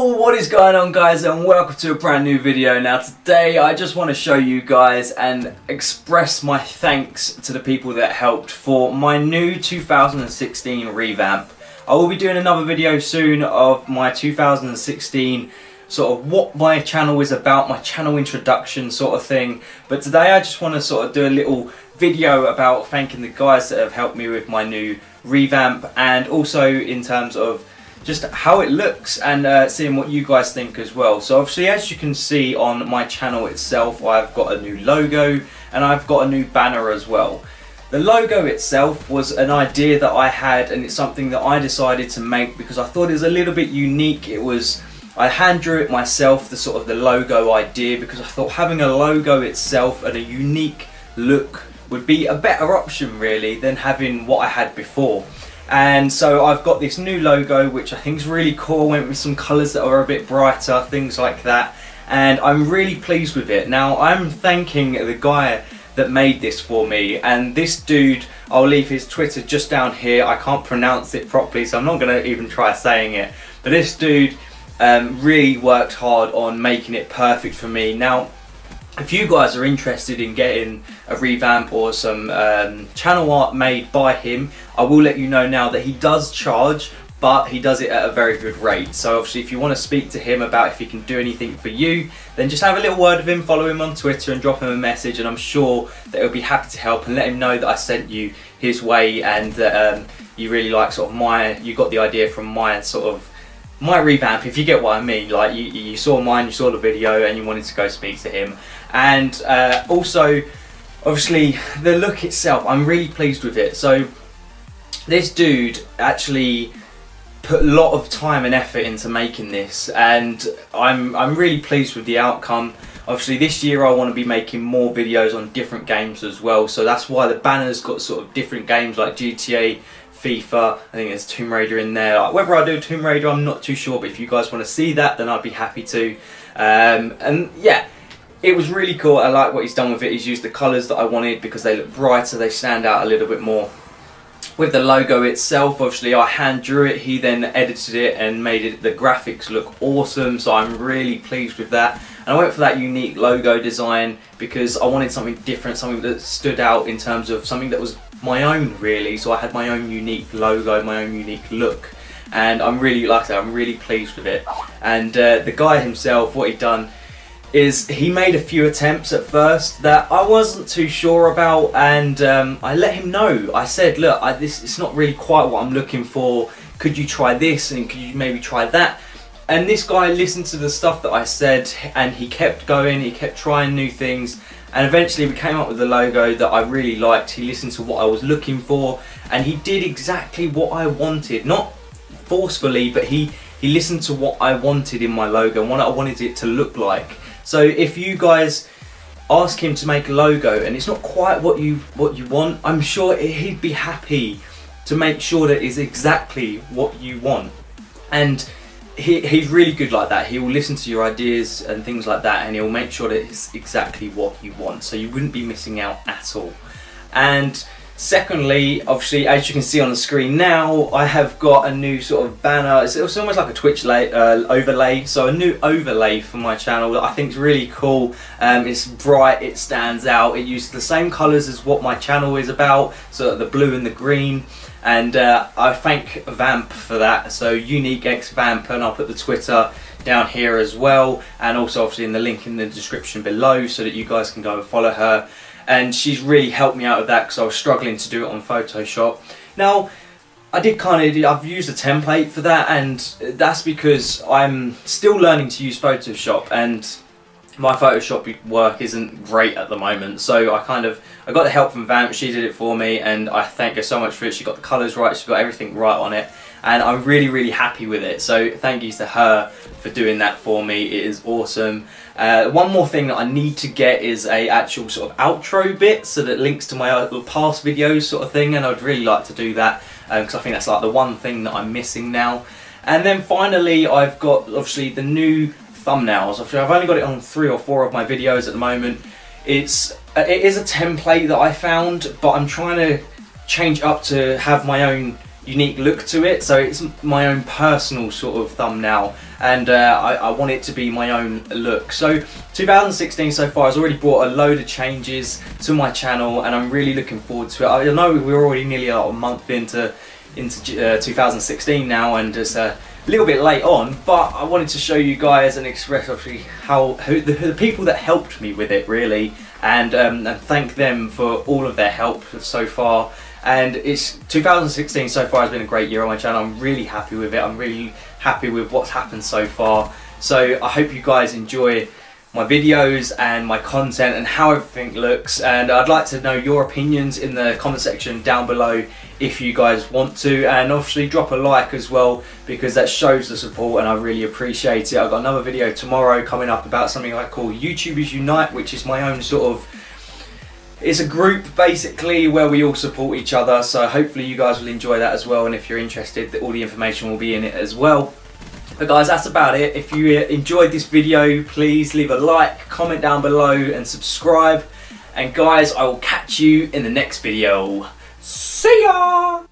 is going on guys and welcome to a brand new video. Now today I just want to show you guys and express my thanks to the people that helped for my new 2016 revamp. I will be doing another video soon of my 2016 sort of what my channel is about, my channel introduction sort of thing. But today I just want to sort of do a little video about thanking the guys that have helped me with my new revamp and also in terms of just how it looks and uh, seeing what you guys think as well. So obviously as you can see on my channel itself I've got a new logo and I've got a new banner as well. The logo itself was an idea that I had and it's something that I decided to make because I thought it was a little bit unique. It was, I hand drew it myself, the sort of the logo idea because I thought having a logo itself and a unique look would be a better option really than having what I had before and so I've got this new logo which I think is really cool went with some colors that are a bit brighter things like that. And I'm really pleased with it. Now I'm thanking the guy that made this for me. And this dude I'll leave his Twitter just down here. I can't pronounce it properly so I'm not gonna even try saying it. But this dude um, really worked hard on making it perfect for me. Now if you guys are interested in getting a revamp or some um, channel art made by him, I will let you know now that he does charge, but he does it at a very good rate. So obviously if you want to speak to him about if he can do anything for you, then just have a little word with him, follow him on Twitter and drop him a message and I'm sure that he'll be happy to help and let him know that I sent you his way and that um, you really like sort of my, you got the idea from my sort of my revamp, if you get what I mean, like you, you saw mine, you saw the video and you wanted to go speak to him. And uh, also, obviously, the look itself, I'm really pleased with it. So, this dude actually put a lot of time and effort into making this and I'm, I'm really pleased with the outcome. Obviously this year I want to be making more videos on different games as well so that's why the banner's got sort of different games like GTA FIFA, I think there's Tomb Raider in there. Whether I do Tomb Raider, I'm not too sure, but if you guys want to see that, then I'd be happy to. Um, and yeah, it was really cool. I like what he's done with it. He's used the colours that I wanted because they look brighter, they stand out a little bit more. With the logo itself, obviously I hand drew it, he then edited it and made it the graphics look awesome, so I'm really pleased with that. And I went for that unique logo design because I wanted something different, something that stood out in terms of something that was my own really. So I had my own unique logo my own unique look. And I'm really like I said I'm really pleased with it. And uh, the guy himself what he'd done is he made a few attempts at first that I wasn't too sure about. And um, I let him know. I said look I, this it's not really quite what I'm looking for. Could you try this? And could you maybe try that? And this guy listened to the stuff that I said and he kept going. He kept trying new things and eventually we came up with a logo that I really liked. He listened to what I was looking for and he did exactly what I wanted. Not forcefully, but he, he listened to what I wanted in my logo and what I wanted it to look like. So if you guys ask him to make a logo and it's not quite what you what you want, I'm sure he'd be happy to make sure that it's exactly what you want. And he, he's really good like that. He will listen to your ideas and things like that and he'll make sure that it's exactly what you want. So you wouldn't be missing out at all. And secondly, obviously, as you can see on the screen now, I have got a new sort of banner. It's, it's almost like a Twitch lay, uh, overlay. So a new overlay for my channel that I think is really cool. Um, it's bright, it stands out. It uses the same colours as what my channel is about. So the blue and the green and uh, I thank Vamp for that. So UniQ x Vamp, and I'll put the Twitter down here as well, and also obviously in the link in the description below, so that you guys can go and follow her. And she's really helped me out with that because I was struggling to do it on Photoshop. Now. I did kind of, I've used a template for that and that's because I'm still learning to use Photoshop and my Photoshop work isn't great at the moment so I kind of I got the help from Vamp she did it for me and I thank her so much for it she got the colours right she got everything right on it and I'm really really happy with it so thank you to her for doing that for me it is awesome uh, one more thing that I need to get is a actual sort of outro bit so that links to my past videos sort of thing and I'd really like to do that because um, I think that's like the one thing that I'm missing now and then finally I've got obviously the new thumbnails. I've only got it on three or four of my videos at the moment. It's it is a template that I found, but I'm trying to change up to have my own unique look to it. So it's my own personal sort of thumbnail and uh, I, I, want it to be my own look. So 2016 so far has already brought a load of changes to my channel and I'm really looking forward to it. I know we're already nearly a month into into uh, 2016 now and it's a little bit late on but I wanted to show you guys and express obviously how who, the, the people that helped me with it really and, um, and thank them for all of their help so far and it's 2016 so far has been a great year on my channel. I'm really happy with it. I'm really happy with what's happened so far. So I hope you guys enjoy my videos and my content and how everything looks. And I'd like to know your opinions in the comment section down below if you guys want to. And obviously drop a like as well because that shows the support and I really appreciate it. I've got another video tomorrow coming up about something I call YouTubers Unite which is my own sort of it's a group basically where we all support each other so hopefully you guys will enjoy that as well and if you're interested all the information will be in it as well. But guys that's about it. If you enjoyed this video please leave a like, comment down below and subscribe and guys I will catch you in the next video. See ya!